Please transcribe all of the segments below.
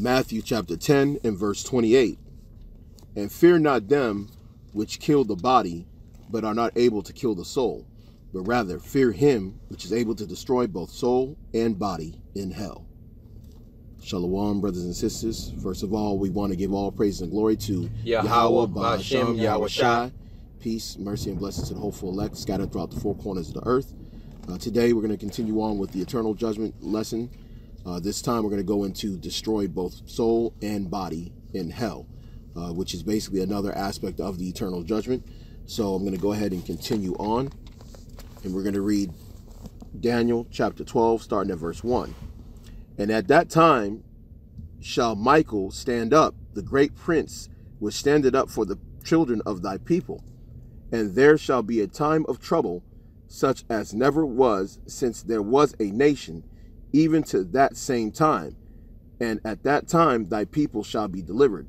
Matthew chapter 10 and verse 28. And fear not them which kill the body, but are not able to kill the soul, but rather fear him which is able to destroy both soul and body in hell. Shalom, brothers and sisters. First of all, we want to give all praise and glory to Yahawah, Ba'ashem, Yahawashi. Peace, mercy, and blessings to the hopeful elect scattered throughout the four corners of the earth. Uh, today, we're going to continue on with the eternal judgment lesson. Uh, this time, we're going to go into destroy both soul and body in hell, uh, which is basically another aspect of the eternal judgment. So, I'm going to go ahead and continue on, and we're going to read Daniel chapter 12, starting at verse 1. And at that time shall Michael stand up, the great prince, which standeth up for the children of thy people. And there shall be a time of trouble, such as never was since there was a nation, even to that same time. And at that time thy people shall be delivered,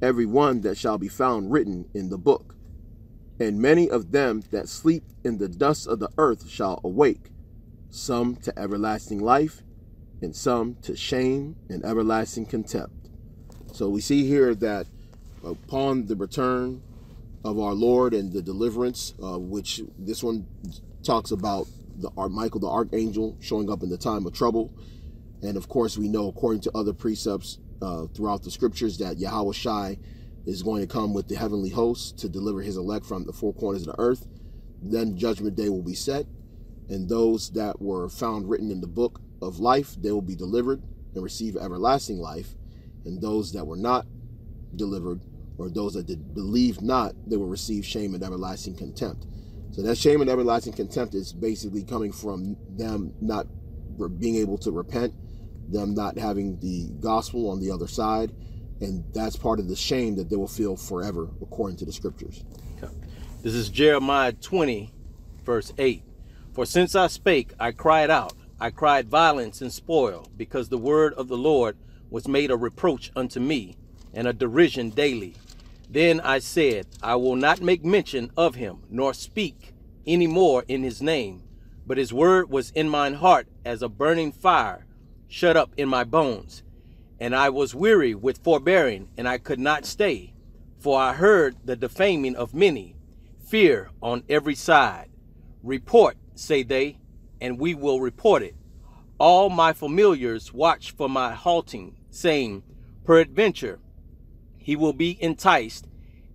every one that shall be found written in the book. And many of them that sleep in the dust of the earth shall awake, some to everlasting life, and some to shame and everlasting contempt. So we see here that upon the return of our Lord and the deliverance, uh, which this one talks about the Michael the archangel showing up in the time of trouble, and of course we know according to other precepts uh, throughout the scriptures that Yahawashi is going to come with the heavenly hosts to deliver his elect from the four corners of the earth. Then judgment day will be set, and those that were found written in the book of life, they will be delivered and receive everlasting life. And those that were not delivered, or those that did believe not, they will receive shame and everlasting contempt. So that shame and everlasting contempt is basically coming from them not being able to repent, them not having the gospel on the other side, and that's part of the shame that they will feel forever, according to the scriptures. This is Jeremiah 20, verse 8. For since I spake, I cried out, I cried violence and spoil, because the word of the Lord was made a reproach unto me, and a derision daily. Then I said, I will not make mention of him, nor speak any more in his name. But his word was in mine heart as a burning fire, shut up in my bones. And I was weary with forbearing, and I could not stay. For I heard the defaming of many, fear on every side. Report, say they, and we will report it. All my familiars watch for my halting, saying, Peradventure, he will be enticed,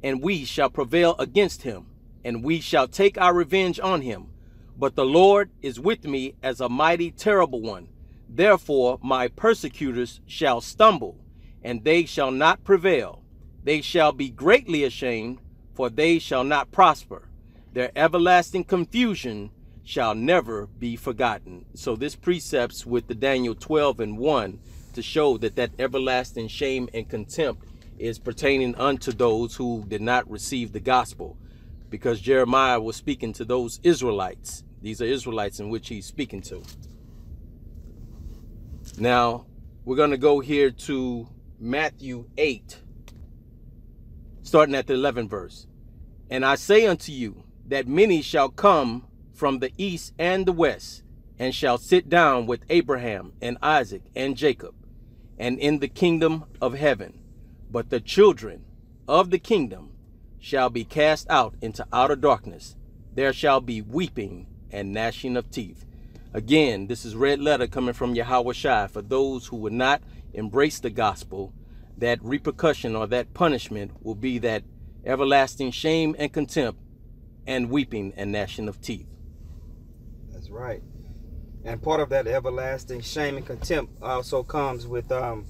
and we shall prevail against him, and we shall take our revenge on him. But the Lord is with me as a mighty terrible one. Therefore my persecutors shall stumble, and they shall not prevail. They shall be greatly ashamed, for they shall not prosper. Their everlasting confusion shall never be forgotten. So this precepts with the Daniel 12 and 1 to show that that everlasting shame and contempt is pertaining unto those who did not receive the gospel because Jeremiah was speaking to those Israelites. These are Israelites in which he's speaking to. Now, we're going to go here to Matthew 8, starting at the 11th verse. And I say unto you that many shall come from the east and the west, and shall sit down with Abraham and Isaac and Jacob, and in the kingdom of heaven. But the children of the kingdom shall be cast out into outer darkness. There shall be weeping and gnashing of teeth. Again, this is red letter coming from Yahawashi for those who would not embrace the gospel. That repercussion or that punishment will be that everlasting shame and contempt and weeping and gnashing of teeth That's right. And part of that everlasting shame and contempt also comes with um,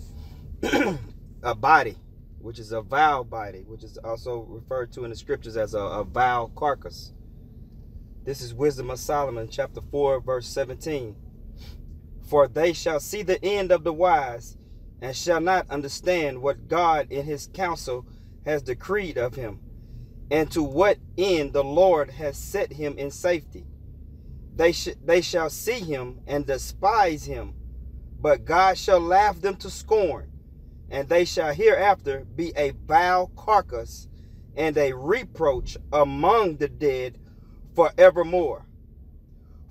a body, which is a vile body, which is also referred to in the scriptures as a, a vile carcass. This is Wisdom of Solomon, chapter 4, verse 17. For they shall see the end of the wise, and shall not understand what God in his counsel has decreed of him, and to what end the Lord has set him in safety they, sh- they shall see him and despise him, but God shall laugh them to scorn, and they shall hereafter be a vile carcass and a reproach among the dead forevermore.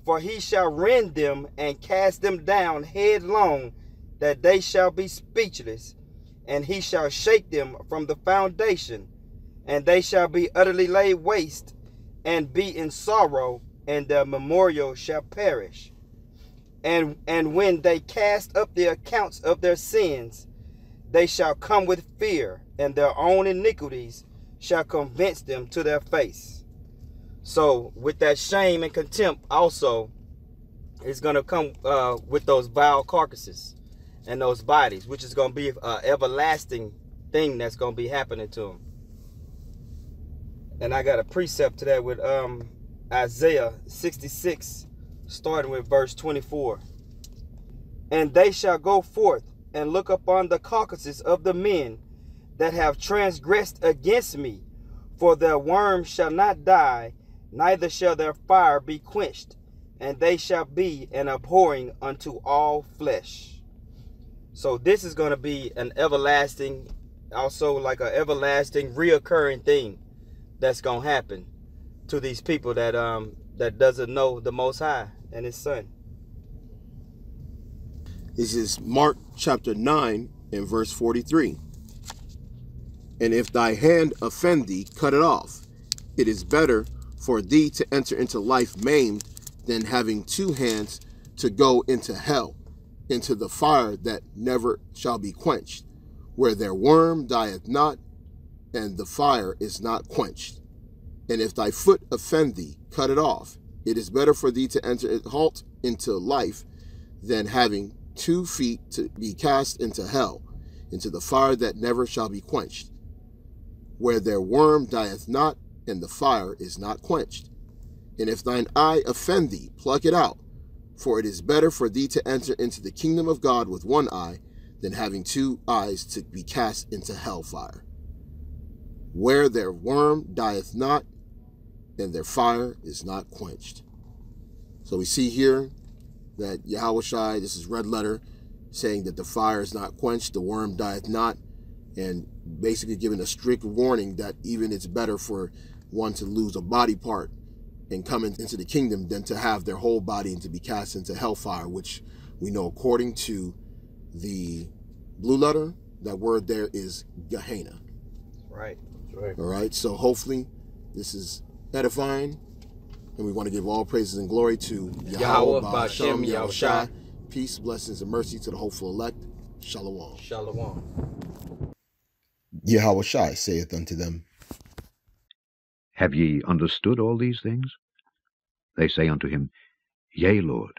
For he shall rend them and cast them down headlong, that they shall be speechless, and he shall shake them from the foundation, and they shall be utterly laid waste, and be in sorrow, and their memorial shall perish. And and when they cast up the accounts of their sins, they shall come with fear, and their own iniquities shall convince them to their face. So, with that shame and contempt, also, is going to come uh, with those vile carcasses and those bodies, which is going to be an everlasting thing that's going to be happening to them. And I got a precept to that with um, Isaiah 66, starting with verse 24. And they shall go forth and look upon the carcasses of the men that have transgressed against me, for their worm shall not die, neither shall their fire be quenched, and they shall be an abhorring unto all flesh. So this is going to be an everlasting, also like an everlasting, reoccurring thing that's going to happen to these people that um that doesn't know the Most High and His Son. This is Mark chapter 9 and verse 43. And if thy hand offend thee, cut it off. It is better for thee to enter into life maimed than having two hands to go into hell, into the fire that never shall be quenched, where their worm dieth not, and the fire is not quenched. And if thy foot offend thee, cut it off. It is better for thee to enter halt into life than having two feet to be cast into hell, into the fire that never shall be quenched, where their worm dieth not, and the fire is not quenched. And if thine eye offend thee, pluck it out, for it is better for thee to enter into the kingdom of God with one eye than having two eyes to be cast into hell fire, where their worm dieth not, and their fire is not quenched. So we see here that Yahawashi, this is red letter, saying that the fire is not quenched, the worm dieth not, and basically giving a strict warning that even it's better for one to lose a body part and come into the kingdom than to have their whole body and to be cast into hellfire, which we know according to the blue letter, that word there is Gehenna. Right. Right. All right. So hopefully this is edifying. And we want to give all praises and glory to Yahawah, Ba'ashem, Ba'ashem, Yahawashi. Peace, blessings, and mercy to the hopeful elect. Shalom. Shalom. Yahawashi saith unto them, Have ye understood all these things? They say unto him, Yea, Lord.